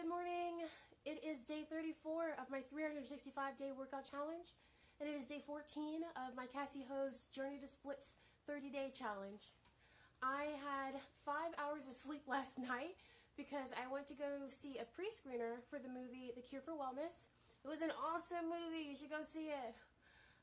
Good morning. It is day 34 of my 365 day workout challenge, and it is day 14 of my Cassey Ho's Journey to Splits 30 day challenge. I had five hours of sleep last night because I went to go see a pre screener for the movie The Cure for Wellness. It was an awesome movie, you should go see it.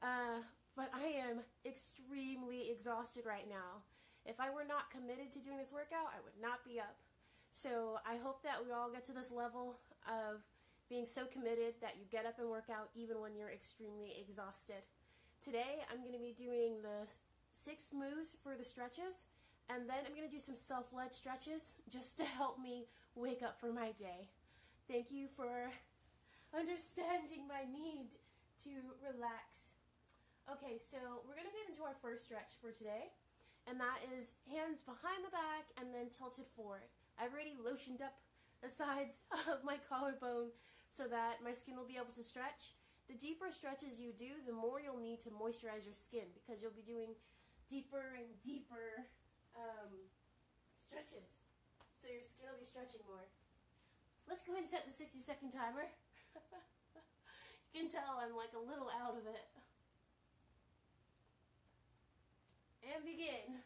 Uh, but I am extremely exhausted right now. If I were not committed to doing this workout, I would not be up. So I hope that we all get to this level of being so committed that you get up and work out even when you're extremely exhausted. Today I'm going to be doing the six moves for the stretches and then I'm going to do some self-led stretches just to help me wake up for my day. Thank you for understanding my need to relax. Okay, so we're going to get into our first stretch for today, and that is hands behind the back and then tilted forward. I've already lotioned up the sides of my collarbone so that my skin will be able to stretch. The deeper stretches you do, the more you'll need to moisturize your skin because you'll be doing deeper and deeper um, stretches. So your skin will be stretching more. Let's go ahead and set the 60 second timer. you can tell I'm like a little out of it. And begin.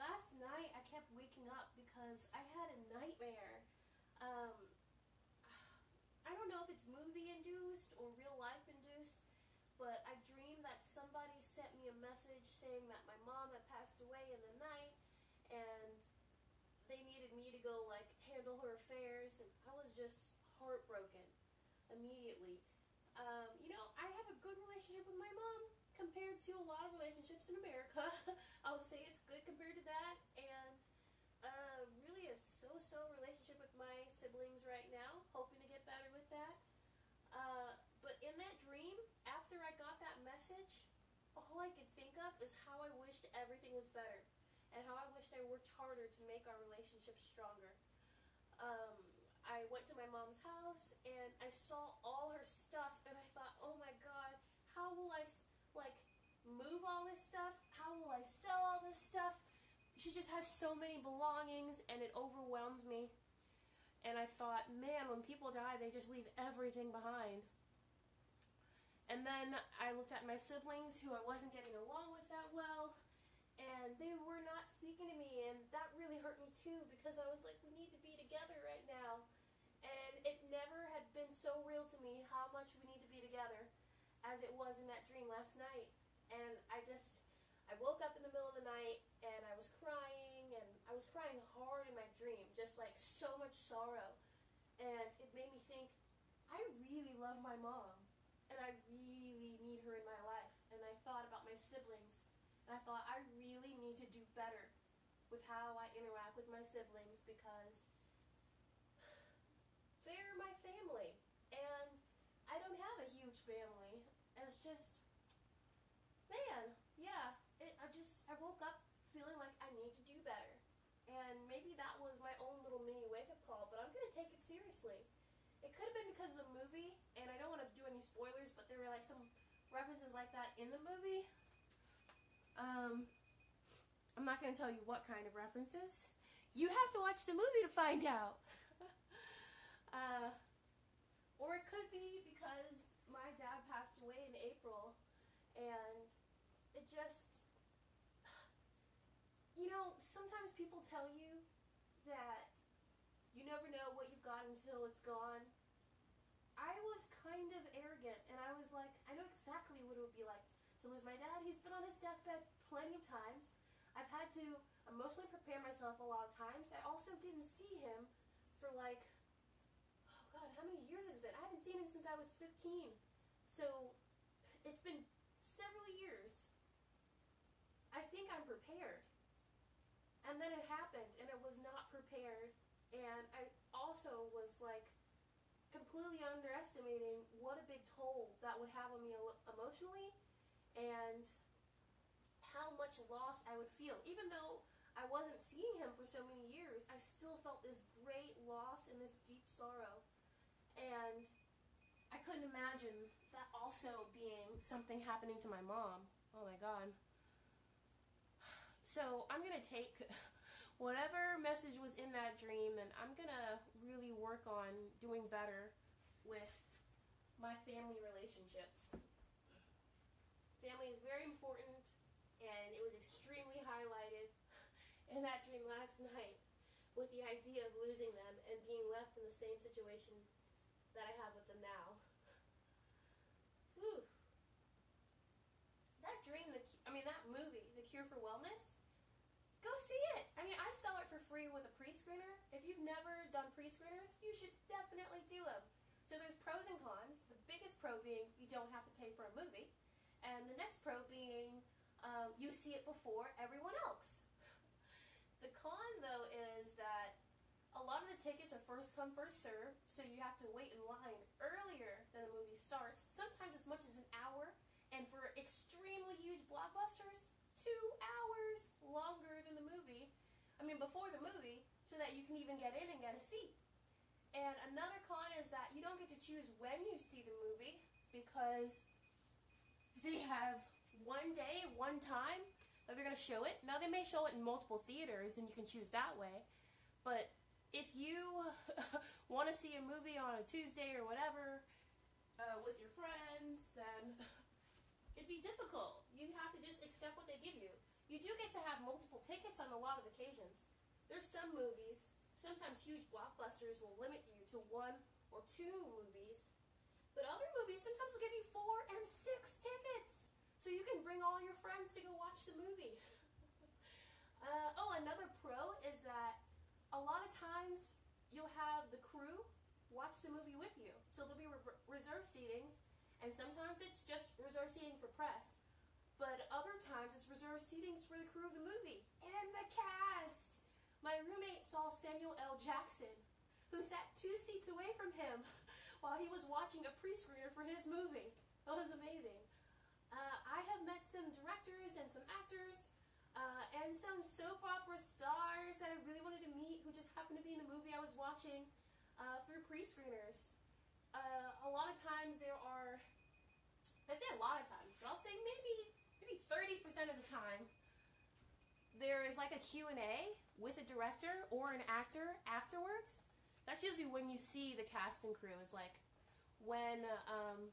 Last night I kept waking up because I had a nightmare. Um, I don't know if it's movie induced or real life induced, but I dreamed that somebody sent me a message saying that my mom had passed away in the night and they needed me to go like handle her affairs and I was just heartbroken immediately. Um, you know, I have a good relationship with my mom compared to a lot of relationships in America. I would say it's good compared to that, so-so relationship with my siblings right now. Hoping to get better with that. Uh, but in that dream, after I got that message, all I could think of is how I wished everything was better, and how I wished I worked harder to make our relationship stronger. Um, I went to my mom's house and I saw all her stuff, and I thought, oh my god, how will I like move all this stuff? How will I sell all this stuff? She just has so many belongings and it overwhelmed me. And I thought, man, when people die, they just leave everything behind. And then I looked at my siblings who I wasn't getting along with that well, and they were not speaking to me, and that really hurt me too because I was like, we need to be together right now. And it never had been so real to me how much we need to be together as it was in that dream last night. And I just, I woke up in the middle of the night and I was crying and I was crying hard in my dream, just like so much sorrow. And it made me think, I really love my mom and I really need her in my life. And I thought about my siblings and I thought, I really need to do better with how I interact with my siblings because they're my family. And I don't have a huge family. And it's just, man, yeah. It, I just, I woke up feeling like I need to do better. And maybe that was my own little mini wake-up call, but I'm going to take it seriously. It could have been because of the movie, and I don't want to do any spoilers, but there were like some references like that in the movie. Um, I'm not going to tell you what kind of references. You have to watch the movie to find out. uh, or it could be because my dad passed away in April and it just, you know, sometimes people tell you that you never know what you've got until it's gone. I was kind of arrogant and I was like, I know exactly what it would be like to lose my dad. He's been on his deathbed plenty of times. I've had to emotionally prepare myself a lot of times. I also didn't see him for like oh God, how many years has it been? I haven't seen him since I was 15. So it's been several years. I think I'm prepared. And then it happened, and I was not prepared. And I also was like completely underestimating what a big toll that would have on me emotionally and how much loss I would feel. Even though I wasn't seeing him for so many years, I still felt this great loss and this deep sorrow. And I couldn't imagine that also being something happening to my mom. Oh my god. So I'm going to take whatever message was in that dream, and I'm gonna really work on doing better with my family relationships. Family is very important, and it was extremely highlighted in that dream last night with the idea of losing them and being left in the same situation that I have with them now. Whew. That dream, the, I mean, that movie, The Cure for Wellness, go see it. I mean, I saw it for free with a pre-screener. If you've never done pre-screeners, you should definitely do them. So there's pros and cons. The biggest pro being you don't have to pay for a movie. And the next pro being um, you see it before everyone else. The con, though, is that a lot of the tickets are first come, first serve, so you have to wait in line earlier than the movie starts, sometimes as much as an hour, and for extremely huge blockbusters, two hours longer than the movie. I mean, before the movie, so that you can even get in and get a seat. And another con is that you don't get to choose when you see the movie because they have one day, one time that they're going to show it. Now, they may show it in multiple theaters and you can choose that way. But if you want to see a movie on a Tuesday or whatever uh, with your friends, then it'd be difficult. You have to just accept what they give you. You do get to have multiple tickets on a lot of occasions. There's some movies, sometimes huge blockbusters will limit you to one or two movies. But other movies sometimes will give you four and six tickets. So you can bring all your friends to go watch the movie. uh, oh, another pro is that a lot of times you'll have the crew watch the movie with you. So there'll be re- reserve seatings, and sometimes it's just reserve seating for press. But other times it's reserved seatings for the crew of the movie and the cast. My roommate saw Samuel L. Jackson, who sat two seats away from him while he was watching a pre-screener for his movie. That was amazing. Uh, I have met some directors and some actors uh, and some soap opera stars that I really wanted to meet who just happened to be in the movie I was watching uh, through pre-screeners. Uh, a lot of times there are, I say a lot of times, but I'll say maybe maybe 30% of the time there is like a Q&A with a director or an actor afterwards. That's usually when you see the cast and crew is like when um,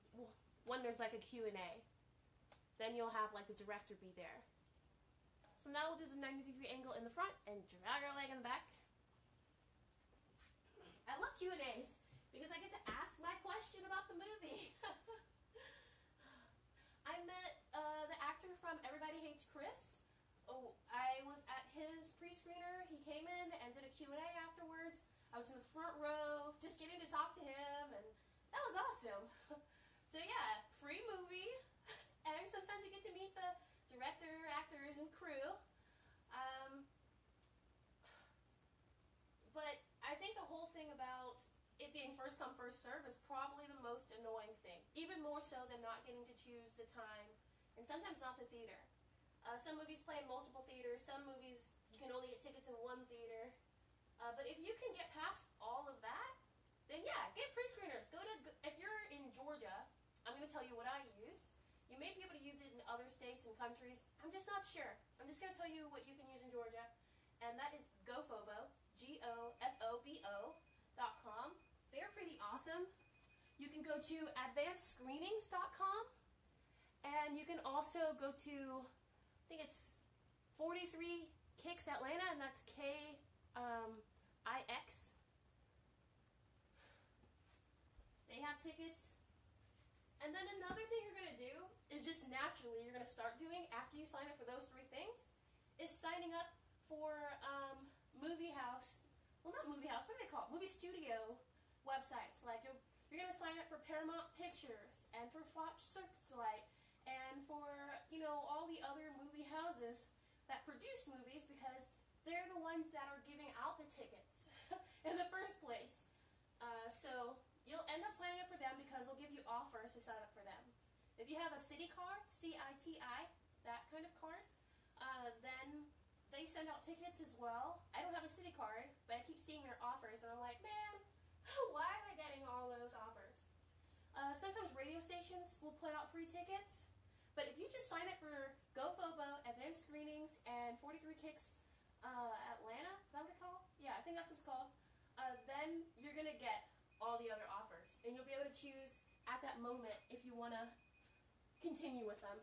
when there's like a Q&A then you'll have like the director be there. So now we'll do the 90 degree angle in the front and drag our leg in the back. I love Q&As because I get to ask my question about the movie. I met uh, the actor from Everybody Hates Chris. Oh, I was at his pre-screener. He came in and did a Q&A afterwards. I was in the front row, just getting to talk to him, and that was awesome. so yeah, free movie and sometimes you get to meet the director, actors, and crew. Um, but I think the whole thing about it being first come, first serve is probably the most annoying thing. Even more so than not getting to choose the time, and sometimes not the theater. Uh, some movies play in multiple theaters, some movies you can only get tickets in one theater. Uh, but if you can get past all of that, then yeah, get pre-screeners. Go to if you're in Georgia, I'm going to tell you what I use. You may be able to use it in other states and countries. I'm just not sure. I'm just going to tell you what you can use in Georgia, and that is GoFobo, G-O-F-O-B-O dot com. They're pretty awesome. You can go to advancedscreenings.com, and you can also go to, I think it's 43 Kicks Atlanta, and that's K um, I X. They have tickets. And then another thing you're going to do is just naturally you're going to start doing after you sign up for those three things is signing up for um, movie house. Well, not movie house. What do they call it? Movie studio websites. Like you're, you're going to sign up for Paramount Pictures and for Fox Searchlight and for you know all the other movie houses that produce movies because they're the ones that are giving out the tickets in the first place. Uh, so you'll end up signing up for them because they'll give you offers to sign up for them. If you have a Citi card, C-I-T-I, that kind of card, uh, then they send out tickets as well. I don't have a Citi card, but I keep seeing their offers, and I'm like, man, why am I getting all those offers? Uh, sometimes radio stations will put out free tickets, but if you just sign up for GoFobo, Advanced Screenings, and 43KIX uh, Atlanta. Is that what it's called? Yeah, I think that's what it's called. Uh, then you're gonna get all the other offers, and you'll be able to choose at that moment if you want to continue with them.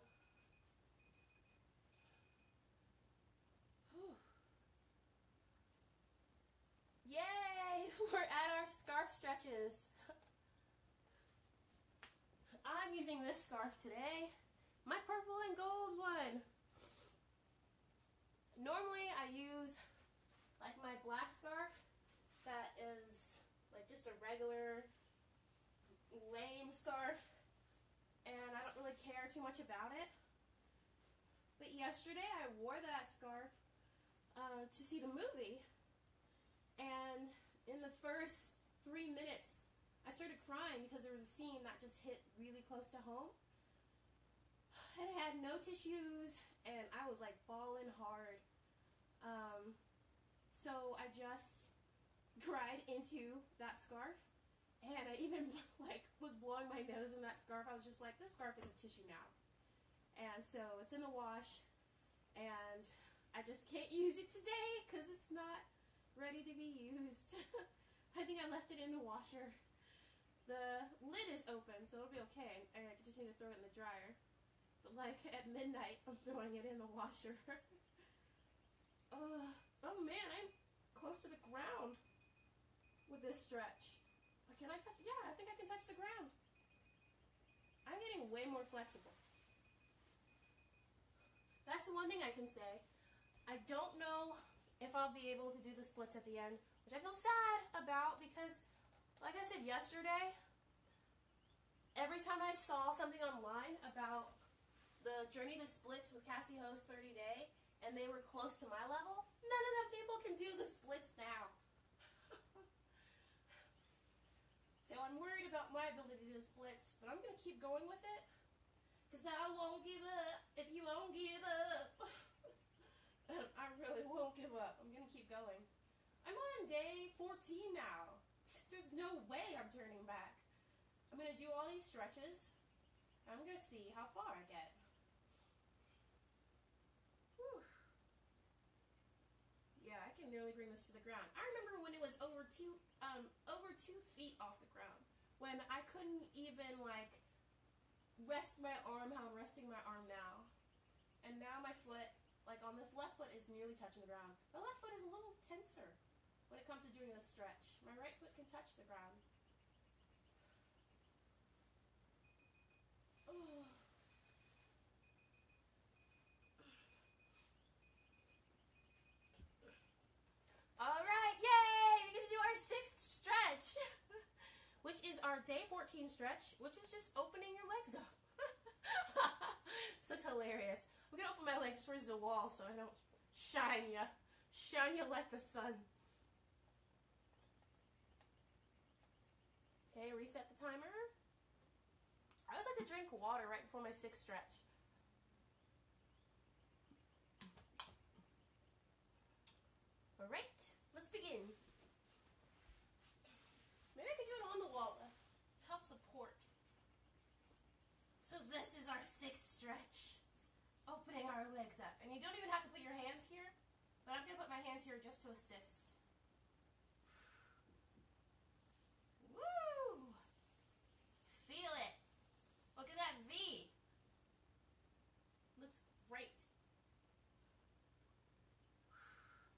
Yay! We're at our scarf stretches. I'm using this scarf today. My purple and gold one. Normally I use like my black scarf that is like just a regular lame scarf and I don't really care too much about it. But yesterday I wore that scarf uh, to see the movie and in the first three minutes I started crying because there was a scene that just hit really close to home. And I had no tissues, and I was like bawling hard. Um, so I just dried into that scarf, and I even like was blowing my nose in that scarf. I was just like, this scarf is a tissue now, and so it's in the wash, and I just can't use it today because it's not ready to be used. I think I left it in the washer. The lid is open, so it'll be okay. and I just need to throw it in the dryer. Like at midnight, I'm throwing it in the washer. uh, oh man, I'm close to the ground with this stretch. Can I touch? Yeah, I think I can touch the ground. I'm getting way more flexible. That's the one thing I can say. I don't know if I'll be able to do the splits at the end, which I feel sad about because like I said yesterday, every time I saw something online about the Journey to Splits with Cassey Ho's 30 Day, and they were close to my level, none of the people can do the splits now. so I'm worried about my ability to do splits, but I'm going to keep going with it. Because I won't give up if you won't give up. I really won't give up. I'm going to keep going. I'm on day 14 now. There's no way I'm turning back. I'm going to do all these stretches. I'm going to see how far I get. Whew. Yeah, I can nearly bring this to the ground. I remember when it was over two, um, over two feet off the ground. When I couldn't even, like, rest my arm how I'm resting my arm now. And now my foot, like on this left foot, is nearly touching the ground. My left foot is a little tenser when it comes to doing the stretch. My right foot can touch the ground. Oh. All right, yay! We get to do our sixth stretch, which is our day 14 stretch, which is just opening your legs up. so it's hilarious. I'm gonna open my legs towards the wall so I don't shine you, shine you like the sun. Okay, reset the timer. I always like to drink water right before my sixth stretch. All right, let's begin. Maybe I could do it on the wall to help support. So this is our sixth stretch. It's opening our legs up. And you don't even have to put your hands here, but I'm going to put my hands here just to assist. Woo! Feel it. Look at that V. Looks great.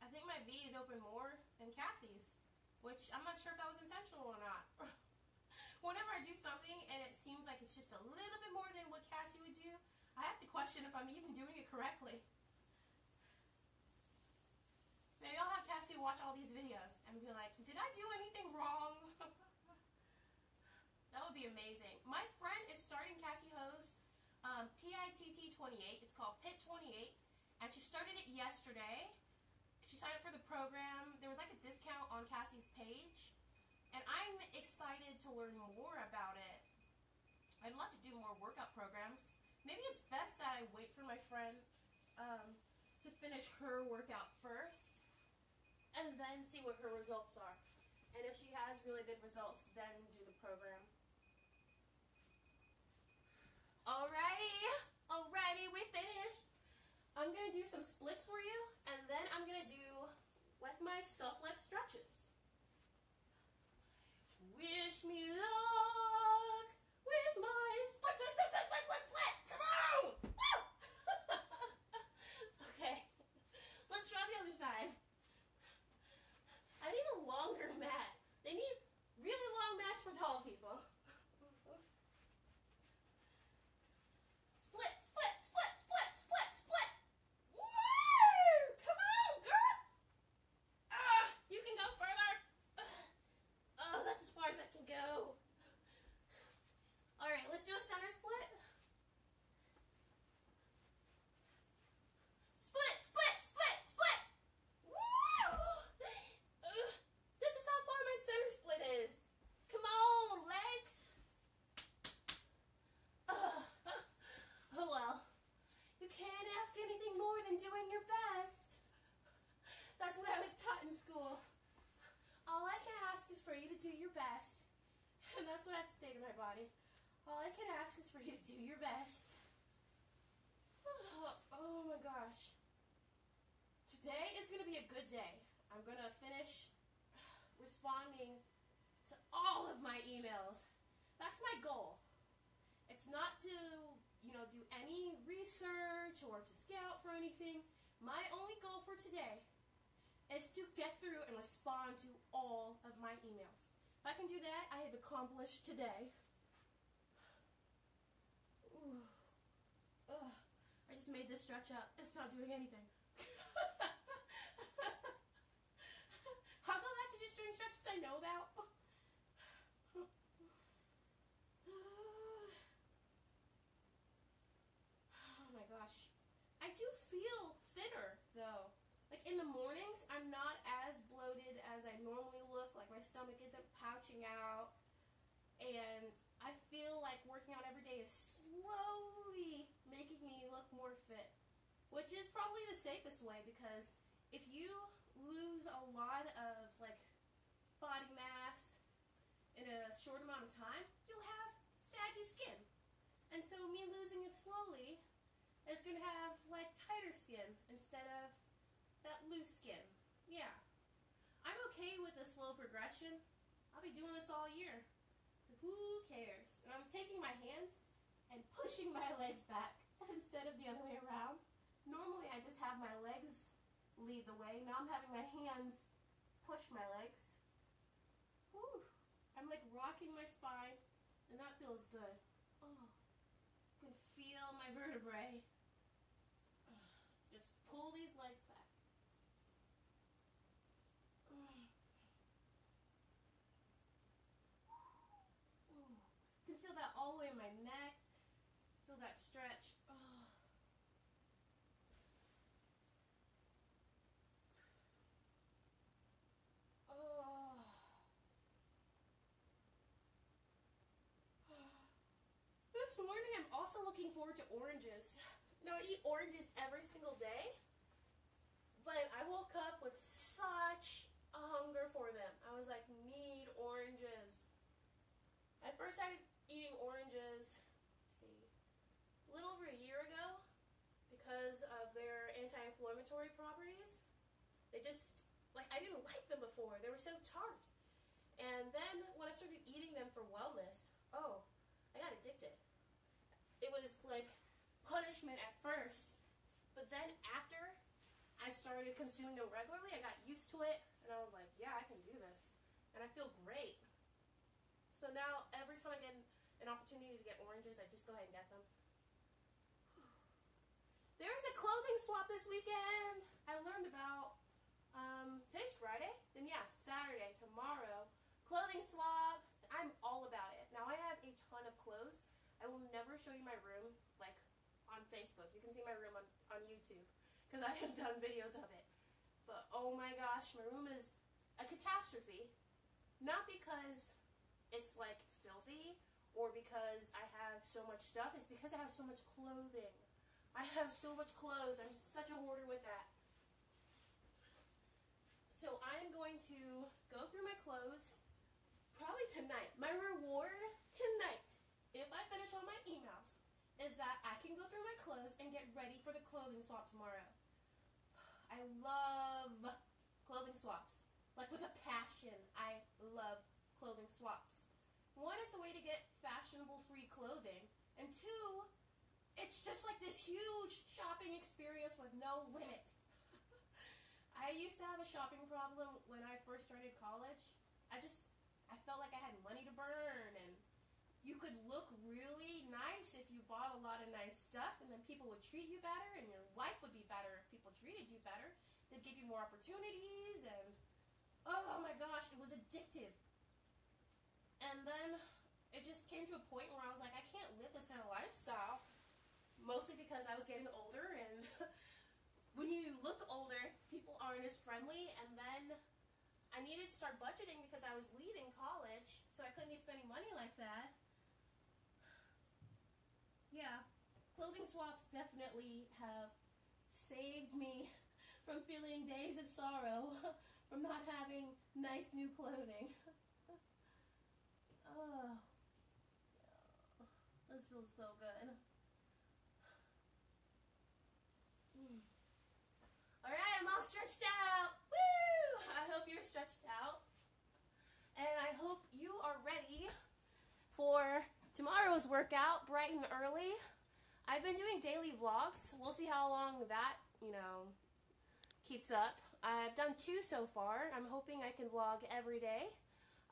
I think my V is open more than Cassey's, which I'm not sure if that was intentional or not. Whenever I do something and it seems like it's just a little bit more than what Cassey would do, I have to question if I'm even doing it correctly. Maybe I'll have Cassey watch all these videos and be like, did I do anything wrong? that would be amazing. My friend is starting Cassey Ho's um, PIIT 28. It's called PIIT 28. And she started it yesterday she signed up for the program. There was like a discount on Cassey's page. And I'm excited to learn more about it. I'd love to do more workout programs. Maybe it's best that I wait for my friend um, to finish her workout first and then see what her results are. And if she has really good results, then do the program. Alrighty, alrighty, we finished. I'm gonna do some splits for you, and then I'm gonna do like my self-led stretches. Wish me luck with my split, split, split, split, split, split, split. Come on! Okay, let's try the other side. I need a longer mat. They need really long mats for tall people. Split, split, split, split, split, split. Woo! Come on, girl. Ah, you can go further. Ugh. Oh, that's as far as I can go. All right, let's do a center split. Split, split, split, split. Woo! Ugh. This is how far my center split is. Come on, legs. Ugh. Oh well. You can't ask anything more than doing your best. That's what I was taught in school. All I can ask is for you to do your best. And that's what I have to say to my body. All I can ask is for you to do your best. Oh my gosh. Today is going to be a good day. I'm going to finish responding to all of my emails. That's my goal. It's not to, you know, do any research or to scout for anything. My only goal for today is to get through and respond to all of my emails. If I can do that, I have accomplished today. Ooh. Ugh. I just made this stretch up. It's not doing anything. How come I have to just doing stretches I know about? Oh my gosh. I do feel fitter though. In the mornings, I'm not as bloated as I normally look. Like my stomach isn't pouching out. And I feel like working out every day is slowly making me look more fit. Which is probably the safest way because if you lose a lot of like body mass in a short amount of time, you'll have saggy skin. And so me losing it slowly is gonna have like tighter skin instead of that loose skin. Yeah. I'm okay with a slow progression. I'll be doing this all year. So who cares? And I'm taking my hands and pushing my legs back instead of the other way around. Normally I just have my legs lead the way. Now I'm having my hands push my legs. Whew. I'm like rocking my spine and that feels good. Oh. I can feel my vertebrae. Ugh. Just pull these legs back. Ugh. Ooh. I can feel that the way in my neck. Feel that stretch. Oh. Oh. This morning I'm also looking forward to oranges. Now I eat oranges every single day, but I woke up with such a hunger for them. I was like, need oranges. I first started eating oranges, see, a little over a year ago because of their anti-inflammatory properties. They just like I didn't like them before. They were so tart. And then when I started eating them for wellness, oh, I got addicted. It was like punishment at first, but then after I started consuming them regularly, I got used to it, and I was like, yeah, I can do this, and I feel great. So now every time I get an opportunity to get oranges, I just go ahead and get them. There's a clothing swap this weekend. I learned about um, today's Friday. Then yeah, Saturday, tomorrow, clothing swap. I'm all about it. Now I have a ton of clothes. I will never show you my room like on Facebook. You can see my room on, on YouTube because I have done videos of it. But oh my gosh, my room is a catastrophe. Not because it's like filthy or because I have so much stuff. It's because I have so much clothing. I have so much clothes. I'm such a hoarder with that. So I am going to go through my clothes probably tonight. My reward tonight, if I finish all my emails, is that I can go through my clothes and get ready for the clothing swap tomorrow. I love clothing swaps. Like with a passion. I love clothing swaps. One, it's a way to get fashionable free clothing. And two, it's just like this huge shopping experience with no limit. I used to have a shopping problem when I first started college. I just I felt like I had money to burn and you could look really nice if you bought a lot of nice stuff and then people would treat you better and your life would be better if people treated you better. They'd give you more opportunities and oh my gosh, it was addictive. And then it just came to a point where I was like, I can't live this kind of lifestyle. Mostly because I was getting older and when you look older, people aren't as friendly and then I needed to start budgeting because I was leaving college, so I couldn't be spending money like that. Yeah, clothing swaps definitely have saved me from feeling days of sorrow from not having nice new clothing. Oh, this feels so good. Mm. All right, I'm all stretched out. Woo! I hope you're stretched out. And I hope you are ready for tomorrow's workout bright and early. I've been doing daily vlogs. We'll see how long that, you know, keeps up. I've done two so far. I'm hoping I can vlog every day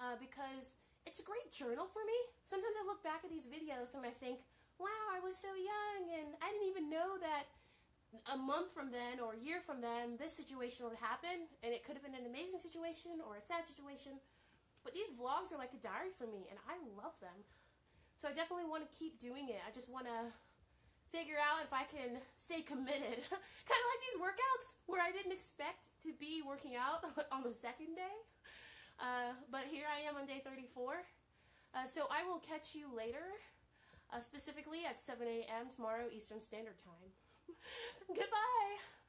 uh, because it's a great journal for me. Sometimes I look back at these videos and I think, wow, I was so young and I didn't even know that a month from then or a year from then this situation would happen and it could have been an amazing situation or a sad situation. But these vlogs are like a diary for me and I love them. So I definitely want to keep doing it. I just want to figure out if I can stay committed. kind of like these workouts where I didn't expect to be working out on the second day. Uh, but here I am on day 34. Uh, so I will catch you later, uh, specifically at 7 a.m. tomorrow Eastern Standard Time. Goodbye.